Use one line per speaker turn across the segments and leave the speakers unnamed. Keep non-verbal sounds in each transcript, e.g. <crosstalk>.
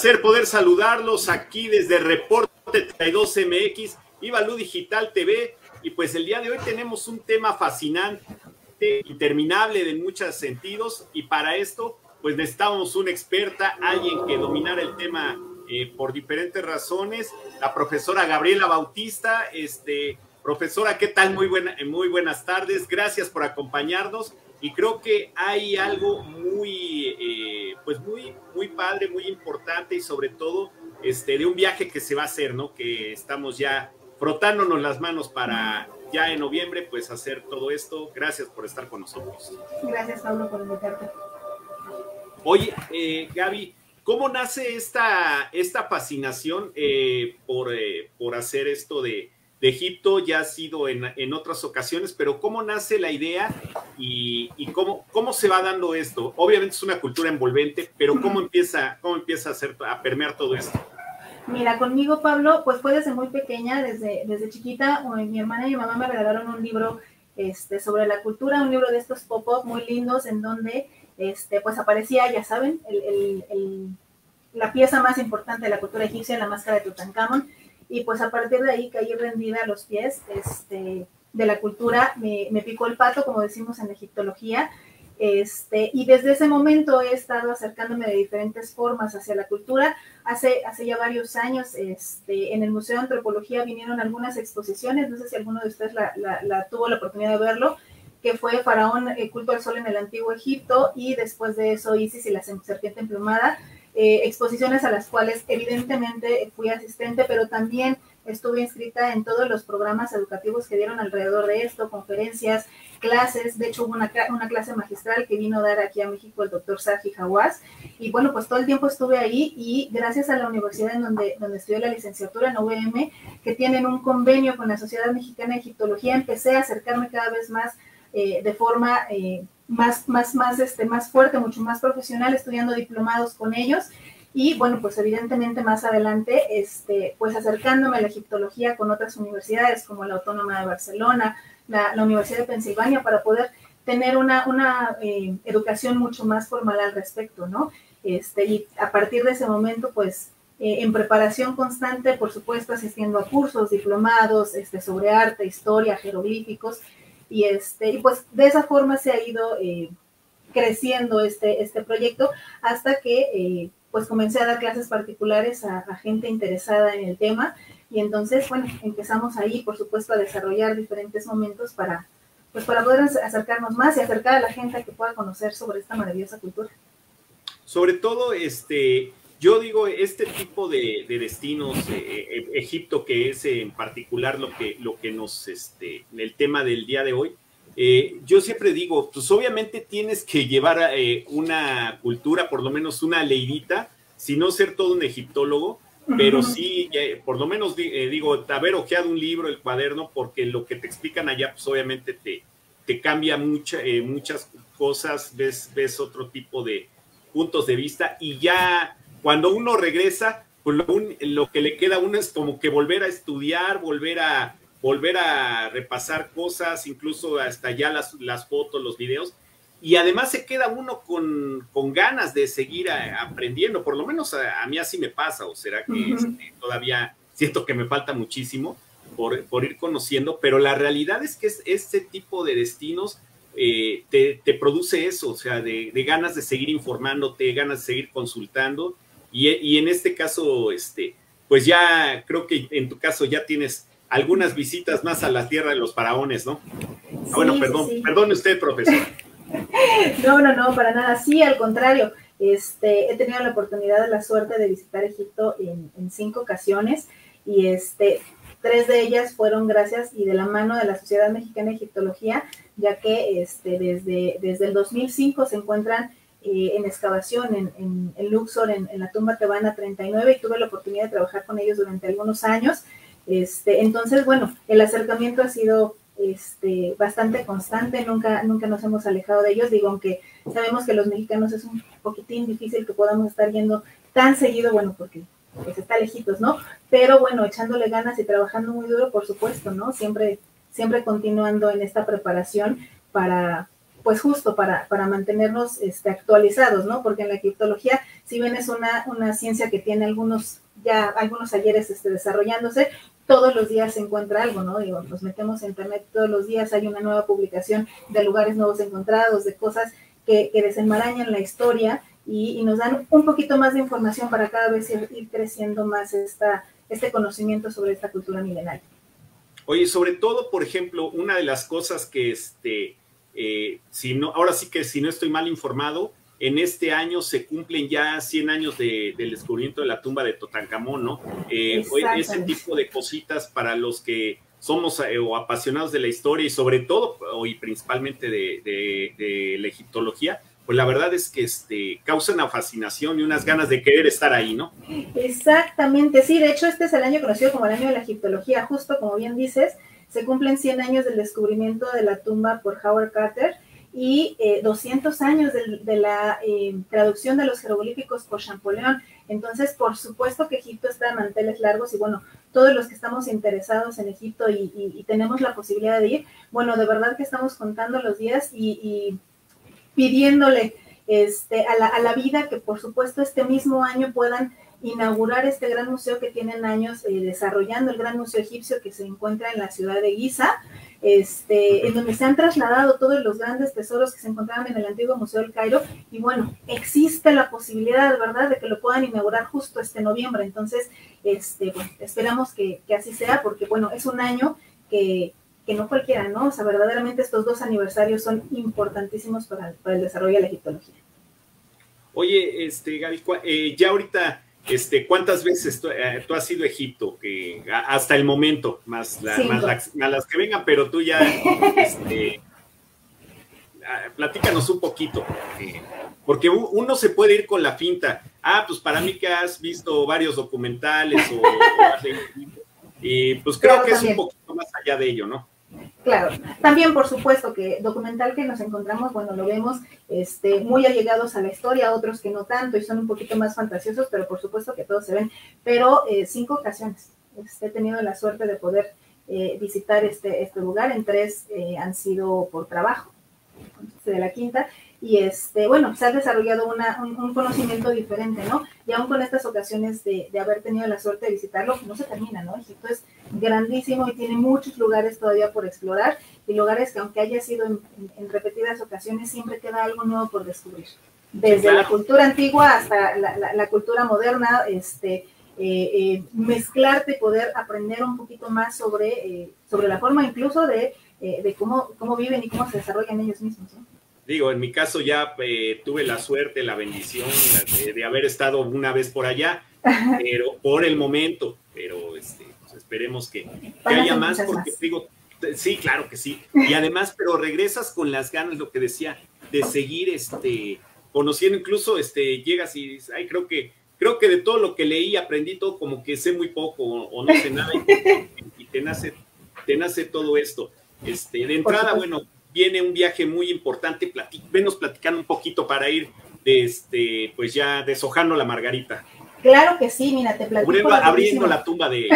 placer poder saludarlos aquí desde Reporte 32MX y Balú Digital TV. Y pues el día de hoy tenemos un tema fascinante, interminable en muchos sentidos. Y para esto, pues necesitamos una experta, alguien que dominara el tema eh, por diferentes razones. La profesora Gabriela Bautista, este, profesora, ¿qué tal? Muy, buena, muy buenas tardes. Gracias por acompañarnos y creo que hay algo muy, pues muy, muy padre, muy importante y sobre todo este, de un viaje que se va a hacer, ¿no? Que estamos ya frotándonos las manos para ya en noviembre, pues hacer todo esto. Gracias por estar con nosotros.
Gracias, Pablo, por invitarte.
Oye, eh, Gaby, ¿cómo nace esta, esta fascinación eh, por, por hacer esto de, de Egipto ya ha sido en, otras ocasiones, pero ¿cómo nace la idea y, cómo, cómo, se va dando esto? Obviamente es una cultura envolvente, pero ¿cómo empieza, cómo empieza a, hacer, a permear todo esto?
Mira, conmigo, Pablo, pues fue desde muy pequeña, desde, desde chiquita, mi hermana y mi mamá me regalaron un libro este, sobre la cultura, un libro de estos pop-up muy lindos, en donde este, pues aparecía, ya saben, la pieza más importante de la cultura egipcia, la máscara de Tutankamón, y pues a partir de ahí caí rendida a los pies este, de la cultura, me, me picó el pato, como decimos en egiptología, este, y desde ese momento he estado acercándome de diferentes formas hacia la cultura. Hace, hace ya varios años este, en el Museo de Antropología vinieron algunas exposiciones, no sé si alguno de ustedes la, tuvo la oportunidad de verlo, que fue Faraón, el culto al sol en el antiguo Egipto, y después de eso Isis y la serpiente emplumada. Eh, exposiciones a las cuales evidentemente fui asistente, pero también estuve inscrita en todos los programas educativos que dieron alrededor de esto, conferencias, clases. De hecho, hubo una, clase magistral que vino a dar aquí a México el doctor Saji Hawass. Y bueno, pues todo el tiempo estuve ahí y gracias a la universidad en donde, donde estudié la licenciatura en UVM, que tienen un convenio con la Sociedad Mexicana de Egiptología, empecé a acercarme cada vez más eh, de forma... Eh, más, más, más, este, más fuerte, mucho más profesional, estudiando diplomados con ellos. Y bueno, pues evidentemente más adelante, este, pues acercándome a la egiptología con otras universidades como la Autónoma de Barcelona, la, la Universidad de Pensilvania, para poder tener una, una eh, educación mucho más formal al respecto, ¿no? Este, y a partir de ese momento, pues eh, en preparación constante, por supuesto, asistiendo a cursos, diplomados este, sobre arte, historia, jeroglíficos, y, este, y pues de esa forma se ha ido eh, creciendo este, este proyecto hasta que eh, pues comencé a dar clases particulares a, gente interesada en el tema y entonces, bueno, empezamos ahí, por supuesto, a desarrollar diferentes momentos para, pues para poder acercarnos más y acercar a la gente a que pueda conocer sobre esta maravillosa cultura.
Sobre todo, este, yo digo, este tipo de, destinos, eh, eh, Egipto, que es en particular lo que, lo que nos, este, el tema del día de hoy, eh, yo siempre digo, pues obviamente tienes que llevar una cultura, por lo menos una leidita, si no ser todo un egiptólogo, pero sí, por lo menos digo, haber ojeado un libro, el cuaderno, porque lo que te explican allá, pues obviamente te, te cambia mucha, muchas cosas, ves, ves otro tipo de puntos de vista y ya cuando uno regresa, pues lo, que le queda a uno es como que volver a estudiar, volver a, volver a repasar cosas, incluso hasta ya las, las fotos, los videos. Y además se queda uno con, ganas de seguir aprendiendo, por lo menos a, mí así me pasa, o será que este, todavía siento que me falta muchísimo por, ir conociendo, pero la realidad es que es, este tipo de destinos eh, te, produce eso, o sea, de, de, ganas de seguir informándote, ganas de seguir consultando y, en este caso, este, pues ya creo que en tu caso ya tienes algunas visitas más a la tierra de los faraones, ¿no? bueno, perdón, perdón usted, profesor. <laughs>
no, no, no, para nada. Sí, al contrario. Este, he tenido la oportunidad, la suerte de visitar Egipto en, en, cinco ocasiones y este, tres de ellas fueron gracias y de la mano de la Sociedad Mexicana de Egiptología, ya que este, desde, desde el 2005 se encuentran eh, en excavación en, en, Luxor, en, la tumba Tebana 39, y tuve la oportunidad de trabajar con ellos durante algunos años. Este, entonces, bueno, el acercamiento ha sido este, bastante constante, nunca, nunca nos hemos alejado de ellos, digo, aunque sabemos que los mexicanos es un poquitín difícil que podamos estar yendo tan seguido, bueno, porque pues está lejitos, ¿no? Pero bueno, echándole ganas y trabajando muy duro, por supuesto, ¿no? Siempre, siempre continuando en esta preparación para, pues justo para, para mantenernos este, actualizados, ¿no? Porque en la egiptología, si bien es una, una ciencia que tiene algunos, ya algunos ayeres este, desarrollándose, todos los días se encuentra algo, ¿no? Digo, nos metemos en internet todos los días, hay una nueva publicación de lugares nuevos encontrados, de cosas que, que desenmarañan la historia y, nos dan un poquito más de información para cada vez ir, ir creciendo más esta, este conocimiento sobre esta cultura milenaria.
Oye, sobre todo, por ejemplo, una de las cosas que, este, eh, si no, ahora sí que si no estoy mal informado, en este año se cumplen ya 100 años de, del descubrimiento de la tumba de Totancamón, ¿no? Eh, ese tipo de cositas para los que somos eh, o apasionados de la historia y sobre todo y principalmente de, de, la egiptología, pues la verdad es que este, causa una fascinación y unas ganas de querer estar ahí, ¿no?
Exactamente, sí, de hecho este es el año conocido como el año de la egiptología, justo como bien dices, se cumplen 100 años del descubrimiento de la tumba por Howard Carter y 200 eh, años de, la eh, traducción de los jeroglíficos por Champollion. Entonces, por supuesto que Egipto está de manteles largos y bueno, todos los que estamos interesados en Egipto y, tenemos la posibilidad de ir, bueno, de verdad que estamos contando los días y pidiéndole este, a, la, a la vida que por supuesto este mismo año puedan inaugurar este gran museo que tienen años eh, desarrollando, el Gran Museo Egipcio que se encuentra en la ciudad de Giza, este, en donde se han trasladado todos los grandes tesoros que se encontraban en el antiguo Museo del Cairo. Y bueno, existe la posibilidad, ¿verdad?, de que lo puedan inaugurar justo este noviembre. Entonces, este, esperamos que, que así sea, porque bueno, es un año que, que no cualquiera, ¿no? O sea, verdaderamente estos dos aniversarios son importantísimos para, el desarrollo de la egiptología.
Oye, este, Gaby, eh, ya ahorita, este, ¿cuántas veces eh, tú, has ido a Egipto? Que, hasta el momento, más, las, que vengan, pero tú ya, <laughs> este, platícanos un poquito, porque uno se puede ir con la finta. Ah, pues para mí que has visto varios documentales o, y pues creo que es un poquito más allá de ello, ¿no?
Claro, también por supuesto que documental que nos encontramos, bueno, lo vemos este, muy allegados a la historia, otros que no tanto y son un poquito más fantasiosos, pero por supuesto que todos se ven, pero eh, cinco ocasiones este, he tenido la suerte de poder eh, visitar este, este lugar, en tres eh, han sido por trabajo, de la quinta, y este, bueno, se ha desarrollado una, un, conocimiento diferente, ¿no? Y aún con estas ocasiones de, de, haber tenido la suerte de visitarlo, no se termina, ¿no? Egipto es grandísimo y tiene muchos lugares todavía por explorar y lugares que aunque haya sido en, repetidas ocasiones, siempre queda algo nuevo por descubrir. Desde la cultura antigua hasta la, la, cultura moderna, este, eh, eh, mezclarte y poder aprender un poquito más sobre, eh, sobre la forma incluso de, de cómo, cómo viven y cómo se desarrollan ellos mismos. ¿no?
Digo, en mi caso ya eh, tuve la suerte, la bendición de, haber estado una vez por allá, pero por el momento, pero este, pues, esperemos que, haya más, porque digo, sí, claro que sí. Y además, pero regresas con las ganas, lo que decía, de seguir este, conociendo, incluso este, llegas y dices, ay, creo que, creo que de todo lo que leí, aprendí todo, como que sé muy poco o, no sé nada, y, te nace, te nace todo esto. Este, de entrada, bueno, viene un viaje muy importante. venos platicando un poquito para ir, de este, pues ya deshojando la margarita.
Claro que sí, mira, te platico.
Abriendo, la tumba de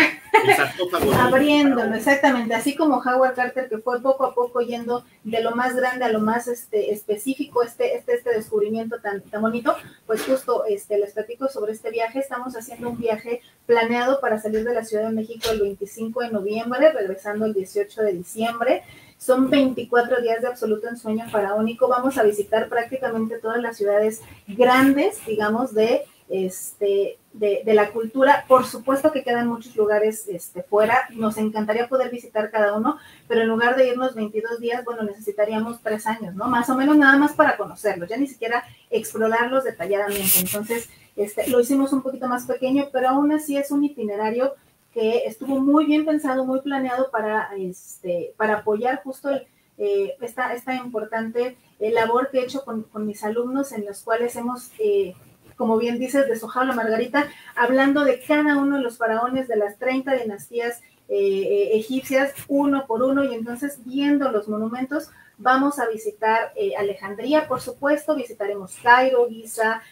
sarcófago. Abriéndolo, exactamente. Así como Howard Carter, que fue poco a poco yendo de lo más grande a lo más este, específico, este, este, este descubrimiento tan, tan bonito, pues justo este, les platico sobre este viaje. Estamos haciendo un viaje planeado para salir de la Ciudad de México el 25 de noviembre, regresando el 18 de diciembre. Son 24 días de absoluto ensueño faraónico. Vamos a visitar prácticamente todas las ciudades grandes, digamos, de, este, de, la cultura. Por supuesto que quedan muchos lugares este, fuera. Nos encantaría poder visitar cada uno, pero en lugar de irnos 22 días, bueno, necesitaríamos tres años, ¿no? Más o menos nada más para conocerlos, ya ni siquiera explorarlos detalladamente. Entonces, este, lo hicimos un poquito más pequeño, pero aún así es un itinerario que estuvo muy bien pensado, muy planeado para, este, para apoyar justo eh, esta, esta, importante eh, labor que he hecho con, mis alumnos, en los cuales hemos, eh, como bien dices, deshojado la margarita, hablando de cada uno de los faraones de las 30 dinastías egipcias, uno por uno, y entonces viendo los monumentos, vamos a visitar Alejandría, por supuesto, visitaremos Cairo, Giza,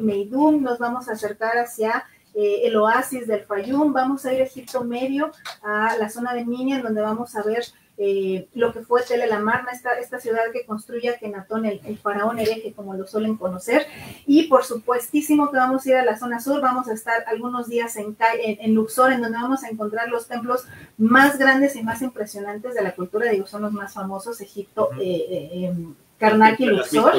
Meidum, nos vamos a acercar hacia eh, el oasis del Fayum, vamos a ir a Egipto Medio, a la zona de Minia, donde vamos a ver eh, lo que fue Telelamarna, esta, esta ciudad que construye Akenatón, el, el faraón hereje, como lo suelen conocer. Y por supuestísimo que vamos a ir a la zona sur, vamos a estar algunos días en, en, Luxor, en donde vamos a encontrar los templos más grandes y más impresionantes de la cultura, digo, son los más famosos, Egipto, eh, eh, Karnak y Luxor.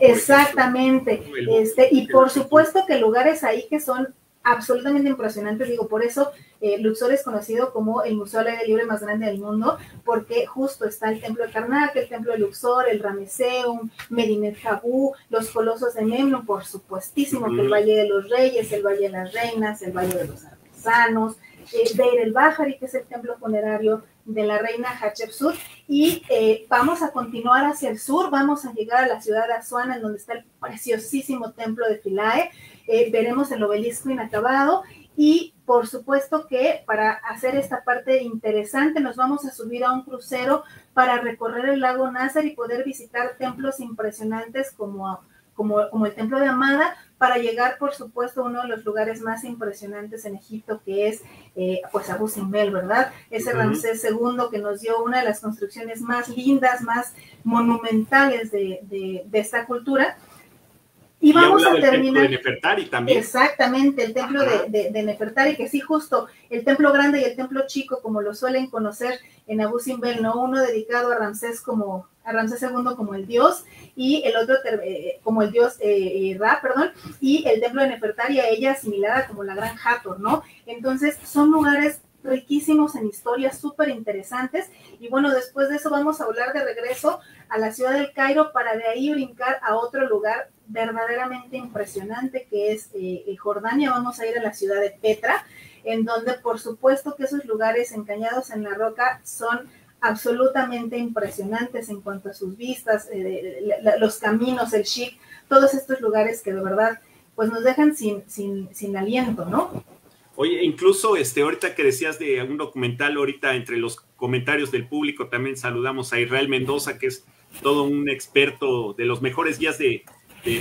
Exactamente. este, y por supuesto que lugares ahí que son absolutamente impresionantes, digo, por eso eh, Luxor es conocido como el museo al aire libre más grande del mundo, porque justo está el templo de Karnak, el templo de Luxor, el Rameseum, Medinet Habu, los colosos de Memnon, por supuestísimo que el Valle de los Reyes, el Valle de las Reinas, el Valle de los Artesanos, eh, Deir el Bahari, que es el templo funerario de la reina Hatshepsut, y eh, vamos a continuar hacia el sur, vamos a llegar a la ciudad de Asuán, en donde está el preciosísimo templo de Philae, eh, veremos el obelisco inacabado y por supuesto que para hacer esta parte interesante nos vamos a subir a un crucero para recorrer el lago Nasser y poder visitar templos impresionantes como, como, como el templo de Amada, para llegar por supuesto a uno de los lugares más impresionantes en Egipto que es eh, pues Abu Simbel, ¿verdad? Ese Ramsés II que nos dio una de las construcciones más lindas, más monumentales de, de, de esta cultura y vamos a terminar. Templo de
Nefertari también.
Exactamente, el templo de, de, Nefertari, que sí, justo el templo grande y el templo chico, como lo suelen conocer en Abu Simbel, ¿no? Uno dedicado a Ramsés como a Ramsés II como el dios y el otro eh, como el dios eh, eh, Ra, perdón, y el templo de Nefertari a ella asimilada como la gran Hathor, ¿no? Entonces son lugares riquísimos en historias súper interesantes y bueno, después de eso vamos a hablar de regreso a la ciudad del Cairo para de ahí brincar a otro lugar verdaderamente impresionante que es eh, eh, Jordania. Vamos a ir a la ciudad de Petra, en donde por supuesto que esos lugares encañados en la roca son absolutamente impresionantes en cuanto a sus vistas, eh, los caminos, el chic, todos estos lugares que de verdad pues nos dejan sin, sin, sin aliento, ¿no?
Oye, incluso este, ahorita que decías de un documental, ahorita entre los comentarios del público también saludamos a Israel Mendoza, que es todo un experto de los mejores guías de,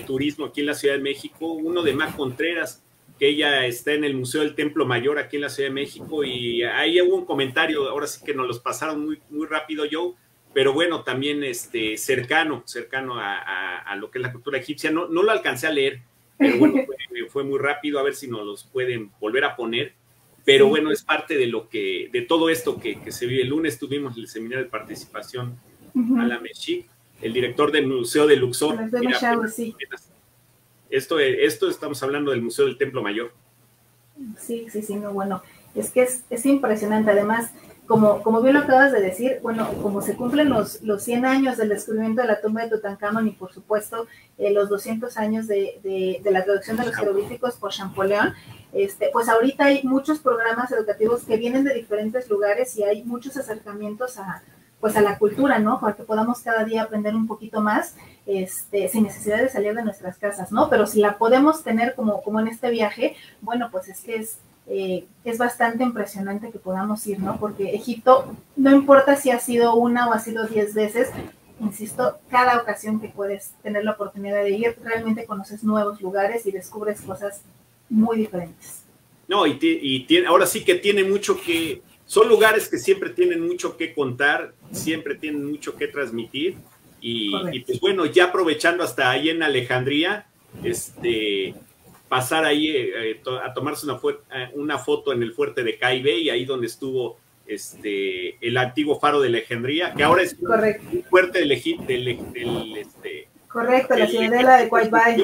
turismo aquí en la Ciudad de México, uno de Mac Contreras, que ella está en el Museo del Templo Mayor aquí en la Ciudad de México y ahí hubo un comentario, ahora sí que nos los pasaron muy, muy rápido yo, pero bueno, también este, cercano, cercano a, lo que es la cultura egipcia, no, no lo alcancé a leer, pero bueno, <laughs> fue, muy rápido, a ver si nos los pueden volver a poner, pero bueno, es parte de lo que, de todo esto que, que se vive. El lunes tuvimos el seminario de participación a la Mexic, el director del Museo de Luxor. esto, esto estamos hablando del Museo del Templo Mayor.
Sí, sí, sí, no, bueno, es que es, es impresionante. Además, como, como bien lo acabas de decir, bueno, como se cumplen los, los 100 años del descubrimiento de la tumba de Tutankamón y por supuesto eh, los 200 años de, de, de, la traducción de los jeroglíficos por Champollion, este, pues ahorita hay muchos programas educativos que vienen de diferentes lugares y hay muchos acercamientos a, pues a la cultura, ¿no? Para que podamos cada día aprender un poquito más, este, sin necesidad de salir de nuestras casas, ¿no? Pero si la podemos tener como, como en este viaje, bueno, pues es que es, eh, es bastante impresionante que podamos ir, ¿no? Porque Egipto, no importa si ha sido una o ha sido diez veces, insisto, cada ocasión que puedes tener la oportunidad de ir, realmente conoces nuevos lugares y descubres cosas muy diferentes.
No, y, y tiene, ahora sí que tiene mucho que, son lugares que siempre tienen mucho que contar, siempre tienen mucho que transmitir. Y, pues bueno, ya aprovechando hasta ahí en Alejandría, este, pasar ahí eh, a tomarse una, eh, una, foto en el fuerte de Caibe y ahí donde estuvo este, el antiguo faro de Alejandría, que ahora es un fuerte del, del, del este,
Correcto, la ciudadela de Quaitbay.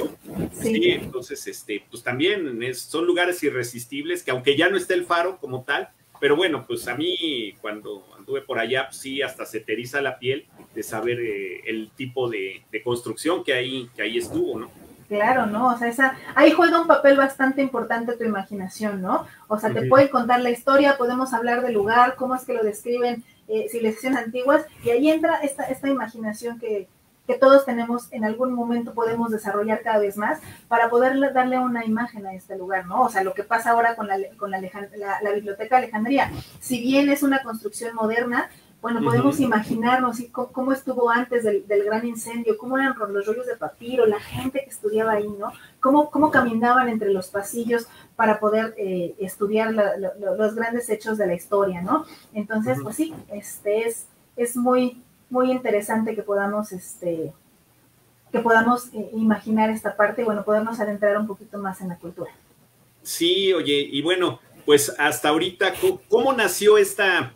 Sí. sí. entonces, este, pues también son lugares irresistibles que aunque ya no esté el faro como tal, pero bueno, pues a mí cuando anduve por allá, pues sí, hasta se te eriza la piel de saber eh, el tipo de, construcción que ahí, que ahí estuvo, ¿no?
Claro, ¿no? O sea, esa, ahí juega un papel bastante importante tu imaginación, ¿no? O sea, te puede contar la historia, podemos hablar del lugar, cómo es que lo describen eh, civilizaciones antiguas, y ahí entra esta, esta imaginación que, que todos tenemos en algún momento podemos desarrollar cada vez más para poder darle una imagen a este lugar, ¿no? O sea, lo que pasa ahora con la, con la, la, Biblioteca Alejandría, si bien es una construcción moderna, bueno, podemos imaginarnos cómo, estuvo antes del, gran incendio, cómo eran los rollos de papiro, la gente que estudiaba ahí, ¿no? Cómo, cómo caminaban entre los pasillos para poder eh, estudiar los grandes hechos de la historia, ¿no? Entonces, pues sí, este es es muy, muy interesante que podamos, este, que podamos eh, imaginar esta parte y bueno, podernos adentrar un poquito más en la cultura.
Sí, oye, y bueno, pues hasta ahorita, ¿cómo, nació esta,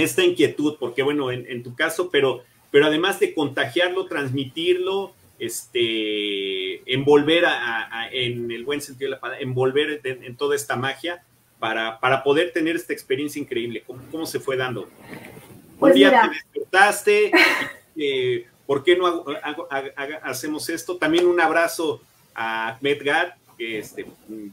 esta inquietud? Porque bueno, en, tu caso, pero, pero además de contagiarlo, transmitirlo, este, envolver a, en el buen sentido de la palabra, envolver en, toda esta magia para, para, poder tener esta experiencia increíble. ¿Cómo, se fue dando?
Pues
Un día te despertaste, eh, ¿por qué no hacemos esto? También un abrazo a Medgar, que este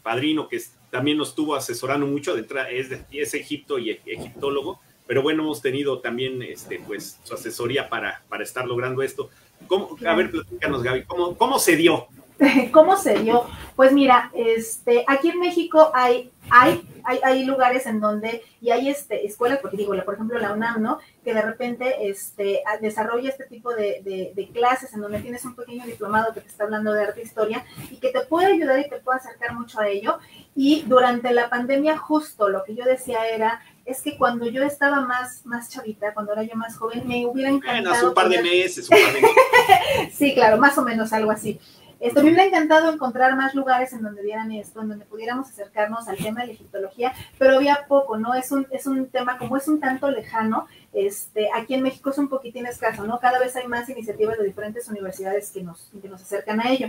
padrino que también nos estuvo asesorando mucho, de es, es Egipto y egiptólogo, pero bueno, hemos tenido también este, pues, su asesoría para, para estar logrando esto. ¿Cómo, a ver, platícanos, Gaby, ¿cómo, cómo se dio? <laughs>
¿Cómo se dio? Pues mira, este, aquí en México hay, hay, hay, lugares en donde, y hay este, escuelas, porque digo, por ejemplo, la UNAM, ¿no? Que de repente este, desarrolla este tipo de, de, clases en donde tienes un pequeño diplomado que te está hablando de arte e historia y que te puede ayudar y te puede acercar mucho a ello. Y durante la pandemia, justo lo que yo decía era, es que cuando yo estaba más, más chavita, cuando era yo más joven, me hubiera encantado.
Bueno, hace un par de meses, un par de meses. <laughs>
sí, claro, más o menos algo así. Esto, mí me ha encantado encontrar más lugares en donde vieran esto, en donde pudiéramos acercarnos al tema de la egiptología, pero había poco, ¿no? Es un, es un tema, como es un tanto lejano, este, aquí en México es un poquitín escaso, ¿no? Cada vez hay más iniciativas de diferentes universidades que nos, que nos acercan a ello.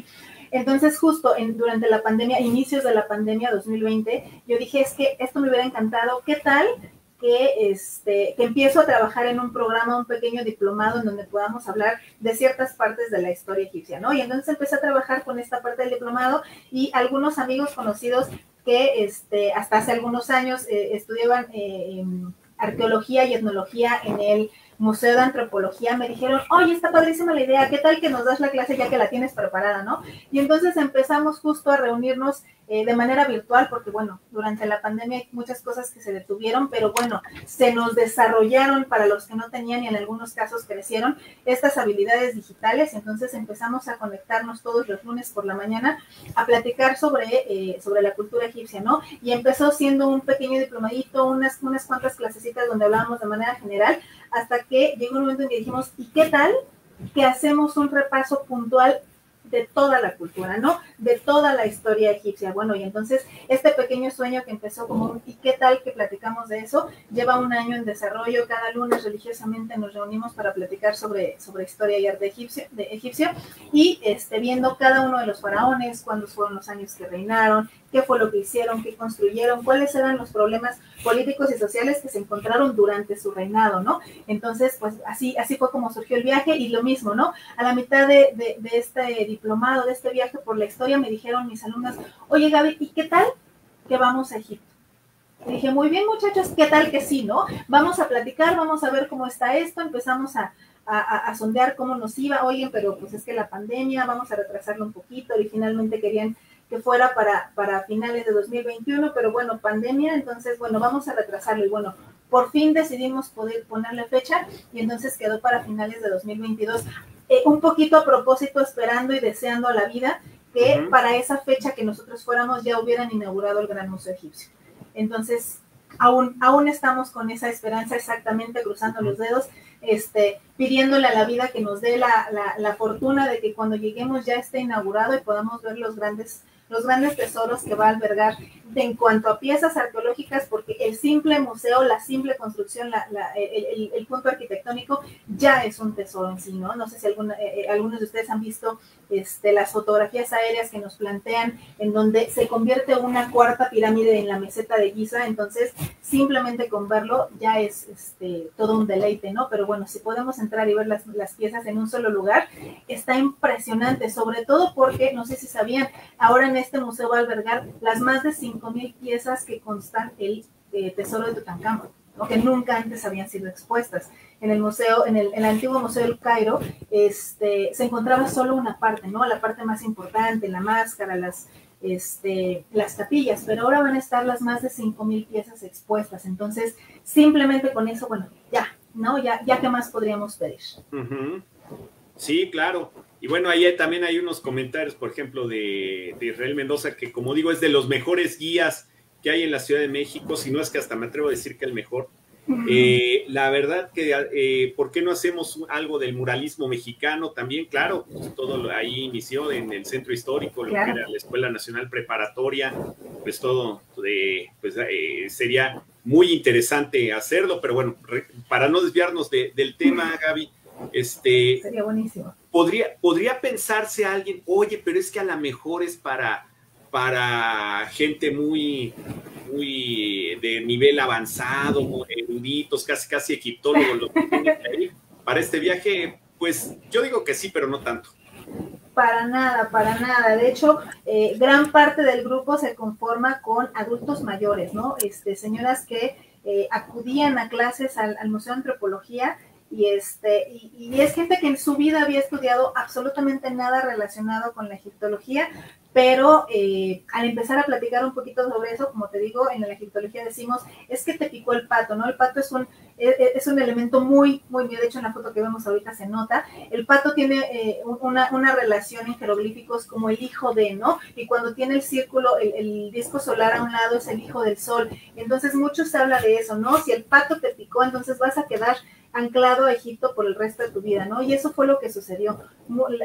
Entonces, justo en, durante la pandemia, inicios de la pandemia 2020, yo dije, es que esto me hubiera encantado, ¿qué tal que, este, que empiezo a trabajar en un programa, un pequeño diplomado en donde podamos hablar de ciertas partes de la historia egipcia, ¿no? Y entonces empecé a trabajar con esta parte del diplomado y algunos amigos conocidos que este, hasta hace algunos años eh, estudiaban eh, arqueología y etnología en el Museo de Antropología, me dijeron, oye, está padrísima la idea, ¿qué tal que nos das la clase ya que la tienes preparada, no? Y entonces empezamos justo a reunirnos eh, de manera virtual, porque bueno, durante la pandemia hay muchas cosas que se detuvieron, pero bueno, se nos desarrollaron para los que no tenían y en algunos casos crecieron estas habilidades digitales, entonces empezamos a conectarnos todos los lunes por la mañana a platicar sobre, eh, sobre la cultura egipcia, ¿no? Y empezó siendo un pequeño diplomadito, unas, unas cuantas clasecitas donde hablábamos de manera general, hasta que llegó un momento en que dijimos, ¿y qué tal? que hacemos un repaso puntual de toda la cultura, ¿no? De toda la historia egipcia. Bueno, y entonces este pequeño sueño que empezó como un ¿y qué tal que platicamos de eso? Lleva un año en desarrollo. Cada lunes religiosamente nos reunimos para platicar sobre, sobre historia y arte egipcio, de egipcio y este, viendo cada uno de los faraones, cuándo fueron los años que reinaron, qué fue lo que hicieron, qué construyeron, cuáles eran los problemas políticos y sociales que se encontraron durante su reinado, ¿no? Entonces, pues así, así fue como surgió el viaje y lo mismo, ¿no? A la mitad de, este diplomado, de este viaje por la historia, me dijeron mis alumnas, oye Gaby, ¿y qué tal que vamos a Egipto? Y dije, muy bien muchachos, ¿qué tal que sí, no? Vamos a platicar, vamos a ver cómo está esto, empezamos a, a, sondear cómo nos iba, oye, pero pues es que la pandemia, vamos a retrasarlo un poquito, originalmente querían que fuera para, para finales de 2021, pero bueno, pandemia, entonces, bueno, vamos a retrasarlo y bueno, por fin decidimos poder ponerle fecha y entonces quedó para finales de 2022. Eh, un poquito a propósito, esperando y deseando a la vida que para esa fecha que nosotros fuéramos ya hubieran inaugurado el Gran Museo Egipcio. Entonces, aún, aún estamos con esa esperanza exactamente, cruzando los dedos, este, pidiéndole a la vida que nos dé la, la, la fortuna de que cuando lleguemos ya esté inaugurado y podamos ver los grandes los grandes tesoros que va a albergar en cuanto a piezas arqueológicas, porque el simple museo, la simple construcción, el, punto arquitectónico ya es un tesoro en sí, ¿no? No sé si alguna, eh, eh, algunos de ustedes han visto este, las fotografías aéreas que nos plantean en donde se convierte una cuarta pirámide en la meseta de Giza, entonces simplemente con verlo ya es este, todo un deleite, ¿no? Pero bueno, si podemos entrar y ver las, las piezas en un solo lugar, está impresionante, sobre todo porque, no sé si sabían, ahora en este museo va a albergar las más de 5.000 piezas que constan el eh, tesoro de Tutankamón, que nunca antes habían sido expuestas. En el museo, en el, antiguo museo del Cairo, este, se encontraba solo una parte, ¿no? La parte más importante, la máscara, las, este, las capillas, pero ahora van a estar las más de 5.000 piezas expuestas. Entonces, simplemente con eso, bueno, ya, ¿no? Ya, ya qué más podríamos pedir.
Sí, claro. Y bueno, ahí también hay unos comentarios, por ejemplo, de, Israel Mendoza, que como digo, es de los mejores guías que hay en la Ciudad de México, si no es que hasta me atrevo a decir que el mejor. Eh, la verdad que, eh, ¿por qué no hacemos algo del muralismo mexicano también? Claro, pues, todo ahí inició en el centro histórico, lo que era la Escuela Nacional Preparatoria, pues todo pues, eh, sería muy interesante hacerlo, pero bueno, para no desviarnos del tema, Gaby, este...
Sería buenísimo.
Podría, podría pensarse alguien, oye, pero es que a lo mejor es para, para gente muy, muy de nivel avanzado, eruditos, casi casi egiptólogos, para este viaje, pues yo digo que sí, pero no tanto.
Para nada, para nada. De hecho, eh, gran parte del grupo se conforma con adultos mayores, ¿no? Este, señoras que eh, acudían a clases al, Museo de Antropología y, este, y, es gente que en su vida había estudiado absolutamente nada relacionado con la egiptología, pero eh, al empezar a platicar un poquito sobre eso, como te digo, en la egiptología decimos, es que te picó el pato, ¿no? El pato es un, e, e, es un elemento muy, muy, de hecho en la foto que vemos ahorita se nota, el pato tiene eh, una, una, relación en jeroglíficos como el hijo de, ¿no? Y cuando tiene el círculo, el, el, disco solar a un lado es el hijo del sol. Entonces mucho se habla de eso, ¿no? Si el pato te picó, entonces vas a quedar anclado a Egipto por el resto de tu vida, ¿no? Y eso fue lo que sucedió.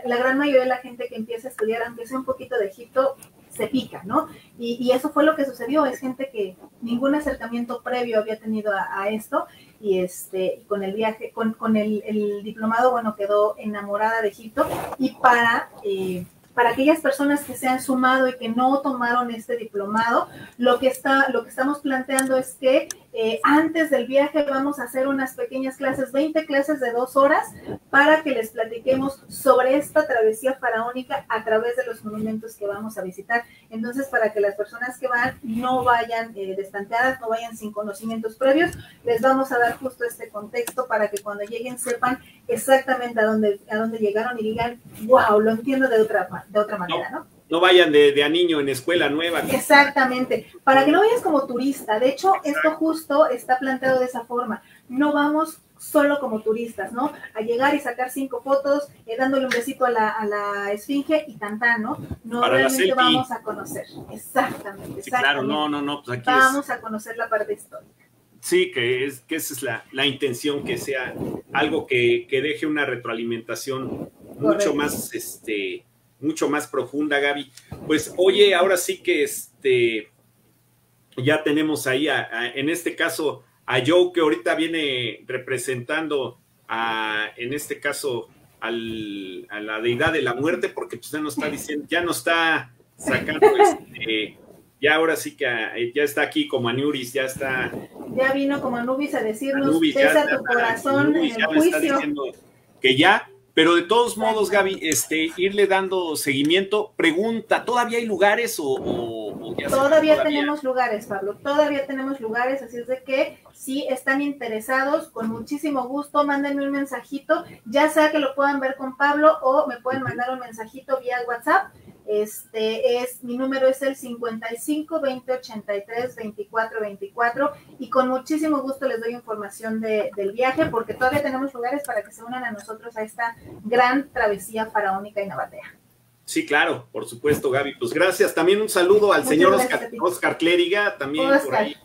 La gran mayoría de la gente que empieza a estudiar, aunque sea un poquito de Egipto, se pica, ¿no? Y, eso fue lo que sucedió. Es gente que ningún acercamiento previo había tenido a, esto y este, con el viaje, con, con el, el, diplomado, bueno, quedó enamorada de Egipto y para... Eh, para aquellas personas que se han sumado y que no tomaron este diplomado, lo que, está, lo que estamos planteando es que eh, antes del viaje vamos a hacer unas pequeñas clases, 20 clases de dos horas, para que les platiquemos sobre esta travesía faraónica a través de los monumentos que vamos a visitar. Entonces, para que las personas que van no vayan eh, destanteadas, no vayan sin conocimientos previos, les vamos a dar justo este contexto para que cuando lleguen sepan exactamente a dónde, a dónde llegaron y digan, wow, lo entiendo de otra, de otra manera, ¿no?
No vayan de, a niño en escuela nueva.
Exactamente, para que no vayas como turista. De hecho, esto justo está planteado de esa forma. No vamos solo como turistas, ¿no? A llegar y sacar cinco fotos, eh, dándole un besito a la, esfinge y cantar, ¿no? No realmente vamos a conocer. Exactamente,
claro, no, no, no, pues aquí
Vamos a conocer la parte histórica.
Sí, que, es, que esa es la, la intención, que sea algo que, que deje una retroalimentación mucho más, este, mucho más profunda, Gaby. Pues oye, ahora sí que este, ya tenemos ahí, en este caso, a Joe, que ahorita viene representando a, en este caso, al, a la deidad de la muerte, porque pues ya no está diciendo, ya no está sacando <laughs> este, ya ahora sí que ya está aquí como Anuris, ya está.
Ya vino como Anubis a decirnos, Anubis, pesa tu corazón en el juicio.
que ya pero de todos modos, Gaby, este, irle dando seguimiento, pregunta, ¿todavía hay lugares o,
todavía, tenemos lugares, Pablo, todavía tenemos lugares, así es de que si están interesados, con muchísimo gusto, mándenme un mensajito, ya sea que lo puedan ver con Pablo o me pueden mandar un mensajito vía WhatsApp este es, mi número es el 55 20 83 24 24 y con muchísimo gusto les doy información de, del viaje porque todavía tenemos lugares para que se unan a nosotros a esta gran travesía faraónica y nabatea.
Sí, claro, por supuesto, Gaby. Pues gracias. También un saludo al señor Oscar, Clériga, también por ahí.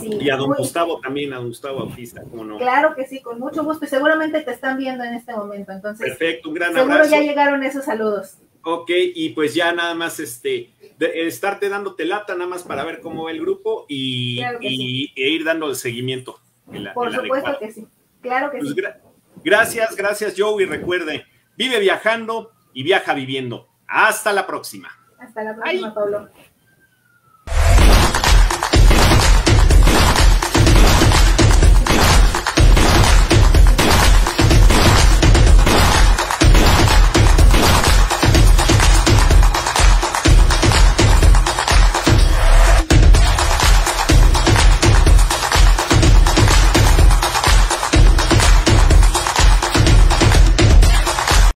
y a don Gustavo también, a don Gustavo Bautista, ¿cómo no?
Claro que sí, con mucho gusto. Y seguramente te están viendo en este momento. Entonces,
perfecto, un gran
seguro ya llegaron esos saludos.
Ok, y pues ya nada más este, estarte dándote lata nada más para ver cómo va el grupo y, e ir dando el seguimiento.
Por supuesto que sí, claro que pues sí.
gracias, gracias Joe y recuerde, vive viajando y viaja viviendo. Hasta la próxima.
Hasta la próxima, Pablo.